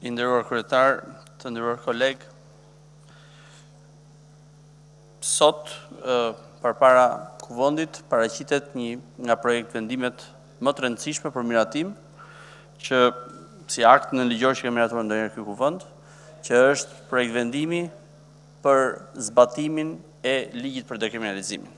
I nderuar kryetar, të nderuar kolegë, sot përpara kuvendit paraqitet një nga projektvendimet më të rëndësishme për miratim që si akt nënligjor që ka miratuar ndonjëherë ky kuvend, që është projektvendimi për zbatimin e ligjit për dekriminalizimin.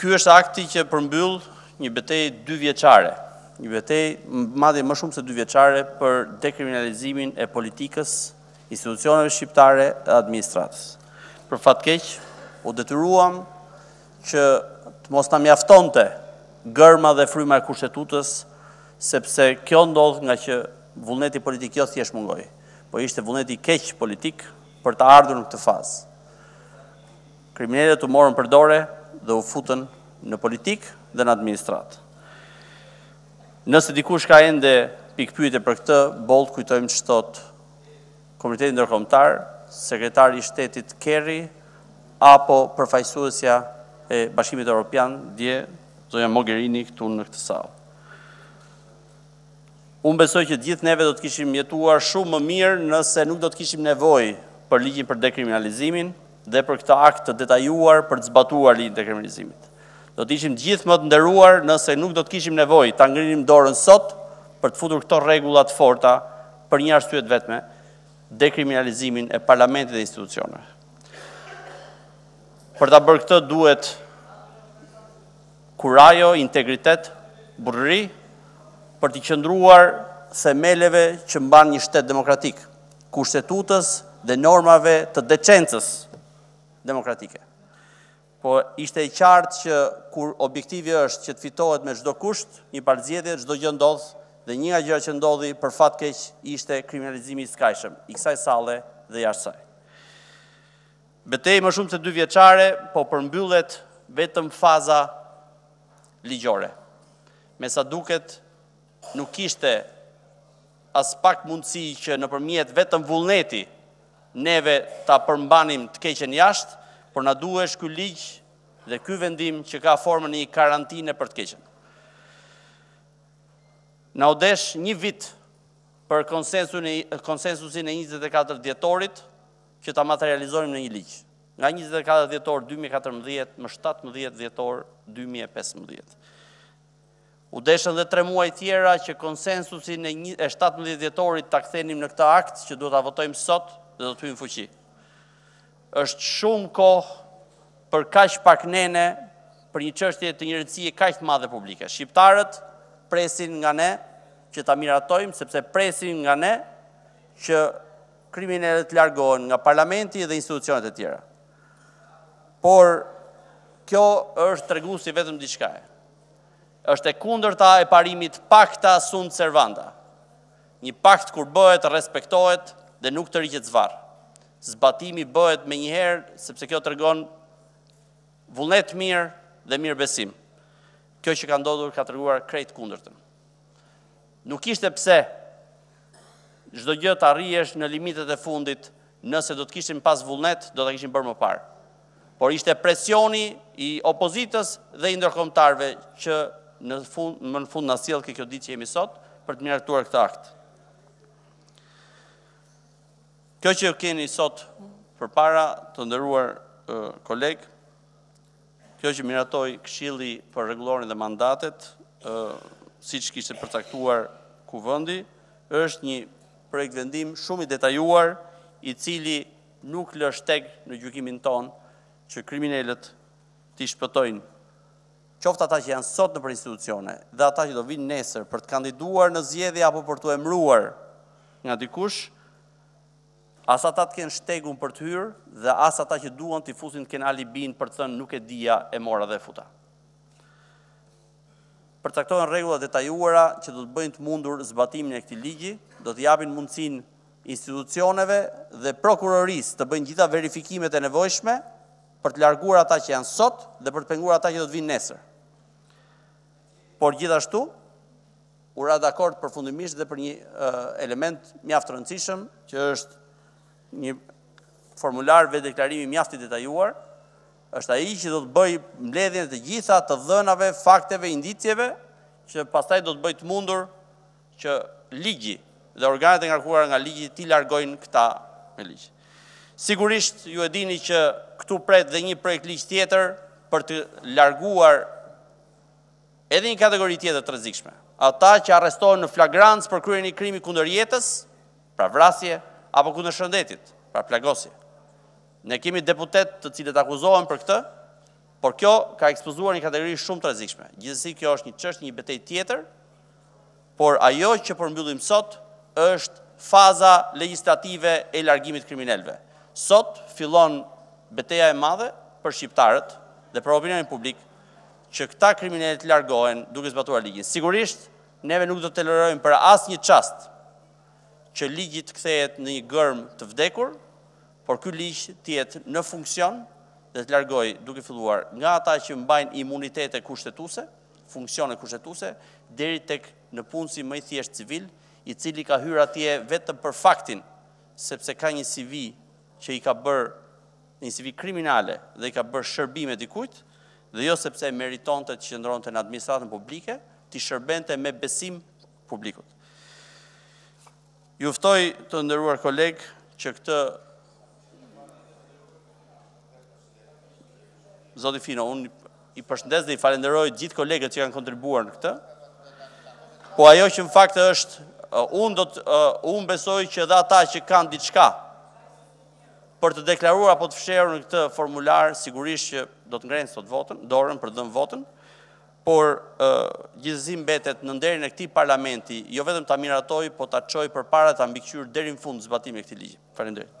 Ky është akti që përmbyll një betejë dyvjeçare, një betejë madje më shumë se dyvjeçare për dekriminalizimin e politikës, institucioneve shqiptare dhe administratës. Për fat keq, u detyruam që të mos na mjaftonte gërma dhe fryma e Kushtetutës, sepse kjo ndodh ngaqë vullneti politik jo thjesht mungoi, por ishte vullneti i keq politik për të ardhur në këtë fazë. Kriminelët u morën për dore dhe u futën në politikë dhe në administratë. Nëse dikush ka ende pikëpyetje për këtë boll të kujtojmë ç'thotë Komuniteti Ndërkombëtar, Sekretari i Shtetit Kerry apo përfaqësuesja e Bashkimit Europian dje zonja Mogherini këtu në këtë sallë. Unë besoj që të gjithë neve do të kishim jetuar shumë më mirë nëse nuk do të kishim nevojë për Ligjin për Dekriminalizimin dhe për këtë akt të detajuar për të zbatuar Ligjin e Dekriminalizimit. Do të ishim të gjithë më të nderuar nëse nuk do të kishim nevojë ta ngrinim dorën sot për të futur këto rregulla të forta për një arsye të vetme, dekriminalizimin e parlamentit dhe institucioneve. Për ta bërë këtë duhet Kurajo, integritet, burrëri, për t'i qëndruar themeleve që mban një shtet demokratik, Kushtetutës dhe normave të decencës demokratike. Po ishte e qartë që kur objektivi është që të fitohet me çdo kusht një palë zgjedhje, çdo gjë ndodh dhe një nga gjërat që ndodhi për fat keq ishte kriminalizimi i skajshëm i kësaj salle dhe jashtë saj. Betejë më shumë se dyvjeçare po përmbyllet vetëm faza ligjore. Me sa duket nuk kishte aspak mundësi që nëpërmjet vetëm vullneti neve ta përmbanim të keqen jashtë, por na duhesh ky ligj dhe ky vendim që ka formën e një karantine për të keqen. Na u desh një vit për konsensusin e njëzet e katër dhjetorit, që ta materializojmë në një ligj, nga njëzet e katër dhjetor dy mijë e katërmbëdhjetë më shtatëmbëdhjetë dhjetor dy mijë e pesëmbëdhjetë. U deshën dhe tre muaj tjera që konsensusin e shtatëmbëdhjetë dhjetorit ta kthenim në këtë akt që duhet ta votojmë sot dhe do të hyjë në fuqi. Është shumë kohë për kaq pak nene për një çështje të një rëndësie kaq të madhe publike. Shqiptarët presin nga ne që ta miratojmë sepse presin nga ne që kriminelët të largohen nga parlamenti dhe institucionet e tjera. Por kjo është treguesi vetëm i diçkaje. Është e kundërta e parimit pacta sunt servanda. Një pakt kur bëhet respektohet dhe nuk tërhiqet zvarrë. Zbatimi bëhet menjëherë sepse kjo tregon vullnet mirë dhe mirëbesim. Kjo që ka ndodhur ka treguar krejt të kundërtën. Nuk kishte pse çdo gjë të arrihesh në limitet e fundit, nëse do të kishim pas vullnet, do ta kishim bërë më parë. Por ishte presioni i opozitës dhe i ndërkombëtarëve që më në fund na sjell te kjo ditë që jemi sot për të miratuar këtë akt. Kjo që keni sot përpara, të nderuar kolegë, Kjo që miratoi Këshilli për Rregulloren dhe Mandatet, siç kishte përcaktuar Kuvendi, është një projektvendim shumë i detajuar, i cili nuk lë shteg në gjykimin tonë që kriminelët t'i shpëtojnë qoftë ata që janë sot nëpër institucione dhe ata që do vinë nesër për të kandiduar në zgjedhje apo për t'u emëruar nga dikush, As ata të kenë shtegun për të hyrë dhe as ata që duan t'i fusin të kenë alibinë për të thënë nuk e dija, e mora dhe e futa. Përcaktohen rregulla detajuara që do të bëjnë të mundur zbatimin e këtij ligji, do t'i japin mundësinë institucioneve dhe prokurorisë të bëjnë gjitha verifikimet e nevojshme për të larguar ata që janë sot dhe për të penguar ata që do të vijnë nesër. Por gjithashtu, u ra dakord përfundimisht dhe për një element mjaft të rëndësishëm, që është një formular vetëdeklarimi mjaft i detajuar, është ai që do të bëjë mbledhjen e të gjitha të dhënave, fakteve, indicieve, që pastaj do të bëjë të mundur që ligji dhe organet e ngarkuara nga ligji t'i largojnë këta me ligj. Sigurisht, ju e dini që këtu pret dhe një projektligj tjetër për të larguar Edhe një kategori tjetër të rrezikshme, ata që arrestohen në flagrancë për kryerjen e një krimi kundër jetës, pra vrasje, apo kundër shëndetit, pra plagosje. Ne kemi deputetë të cilët akuzohen për këtë, por kjo ka ekspozuar një kategori shumë të rrezikshme. Gjithsesi kjo është një çështje, një betejë tjetër, Por ajo që përmbyllim sot është faza legjislative e largimit të kriminelëve. Sot fillon beteja e madhe për shqiptarët dhe për opinionin publik që këta kriminelë të largohen duke zbatuar ligjin. Sigurisht, neve nuk do të tolerojmë për asnjë çast që ligji të kthehet në një gërmë të vdekur, por ky ligj të jetë në funksion dhe të largojë duke filluar nga ata që mbajnë imunitete kushtetuese, funksione kushtetuese, deri tek nëpunësi më i thjeshtë civil, i cili ka hyrë atje vetëm për faktin sepse ka një CV që i ka bërë një CV kriminale dhe i ka bërë shërbime dikujt, dhe jo sepse e meritonte të qëndronte në administratën publike, t'i shërbente me besim publikut. Ju ftoj të nderuar kolegë që këtë Zoti Fino, unë i përshëndes dhe i falenderoj gjithë kolegët që kanë kontribuar në këtë. Po ajo që në fakt është, uh, unë uh, unë besoj që edhe ata që kanë diçka për të deklaruar apo të fshehur në këtë formular, sigurisht që do të ngrenë sot votën, dorën për të dhënë votën. Por, gjithsesi mbetet në nderin e këtij Parlamenti jo vetëm ta miratojë, por ta çojë përpara dhe ta mbikëqyrë deri në fund zbatimin e këtij ligji. Faleminderit.